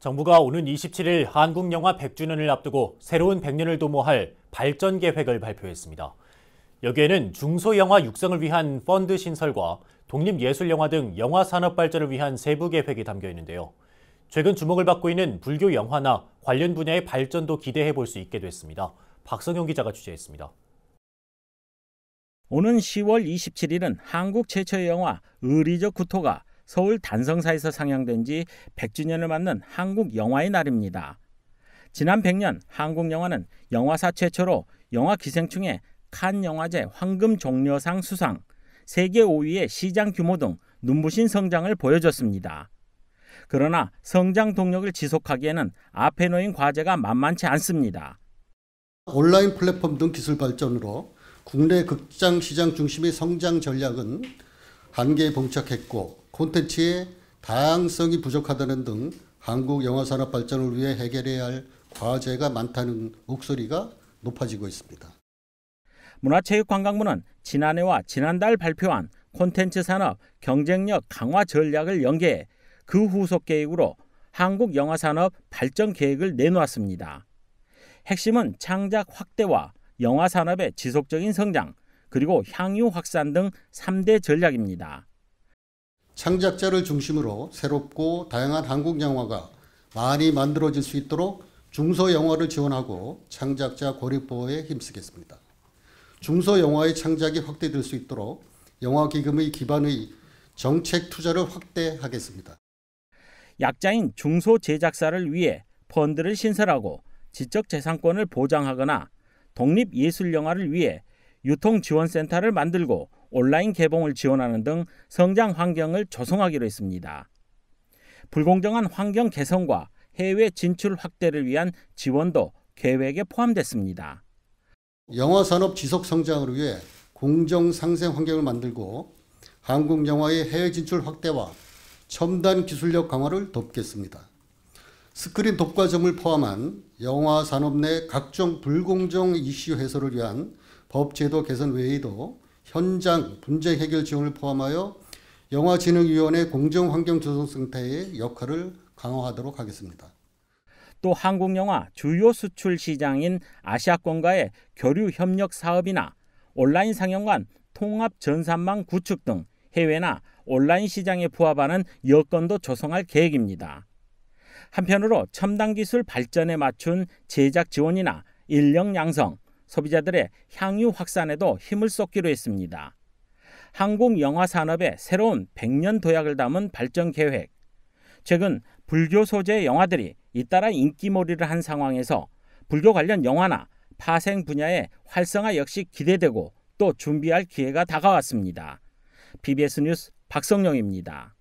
정부가 오는 27일 한국 영화 100주년을 앞두고 새로운 100년을 도모할 발전 계획을 발표했습니다. 여기에는 중소영화 육성을 위한 펀드 신설과 독립예술영화 등 영화 산업 발전을 위한 세부 계획이 담겨 있는데요. 최근 주목을 받고 있는 불교 영화나 관련 분야의 발전도 기대해 볼 수 있게 됐습니다. 박성용 기자가 취재했습니다. 오는 10월 27일은 한국 최초의 영화 의리적 구토가 서울 단성사에서 상영된 지 100주년을 맞는 한국 영화의 날입니다. 지난 100년 한국 영화는 영화사 최초로 영화 기생충의 칸 영화제 황금 종려상 수상, 세계 5위의 시장 규모 등 눈부신 성장을 보여줬습니다. 그러나 성장 동력을 지속하기에는 앞에 놓인 과제가 만만치 않습니다. 온라인 플랫폼 등 기술 발전으로 국내 극장 시장 중심의 성장 전략은 한계에 봉착했고 콘텐츠의 다양성이 부족하다는 등 한국 영화 산업 발전을 위해 해결해야 할 과제가 많다는 목소리가 높아지고 있습니다. 문화체육관광부는 지난해와 지난달 발표한 콘텐츠 산업 경쟁력 강화 전략을 연계해 그 후속 계획으로 한국 영화 산업 발전 계획을 내놓았습니다. 핵심은 창작 확대와 영화 산업의 지속적인 성장, 그리고 향유 확산 등 3대 전략입니다. 창작자를 중심으로 새롭고 다양한 한국 영화가 많이 만들어질 수 있도록 중소 영화를 지원하고 창작자 고립 보호에 힘쓰겠습니다. 중소 영화의 창작이 확대될 수 있도록 영화 기금의 기반의 정책 투자를 확대하겠습니다. 약자인 중소 제작사를 위해 펀드를 신설하고 지적 재산권을 보장하거나 독립 예술 영화를 위해 유통지원센터를 만들고 온라인 개봉을 지원하는 등 성장 환경을 조성하기로 했습니다. 불공정한 환경 개선과 해외 진출 확대를 위한 지원도 계획에 포함됐습니다. 영화 산업 지속 성장을 위해 공정 상생 환경을 만들고 한국 영화의 해외 진출 확대와 첨단 기술력 강화를 돕겠습니다. 스크린 독과점을 포함한 영화 산업 내 각종 불공정 이슈 해소를 위한 법제도 개선 외에도 현장 분쟁 해결 지원을 포함하여 영화진흥위원회 공정환경조성센터의 역할을 강화하도록 하겠습니다. 또 한국 영화 주요 수출 시장인 아시아권과의 교류 협력 사업이나 온라인 상영관 통합 전산망 구축 등 해외나 온라인 시장에 부합하는 여건도 조성할 계획입니다. 한편으로 첨단 기술 발전에 맞춘 제작 지원이나 인력 양성, 소비자들의 향유 확산에도 힘을 쏟기로 했습니다. 한국 영화 산업의 새로운 100년 도약을 담은 발전 계획. 최근 불교 소재 영화들이 잇따라 인기몰이를 한 상황에서 불교 관련 영화나 파생 분야의 활성화 역시 기대되고 또 준비할 기회가 다가왔습니다. BBS 뉴스 박성영입니다.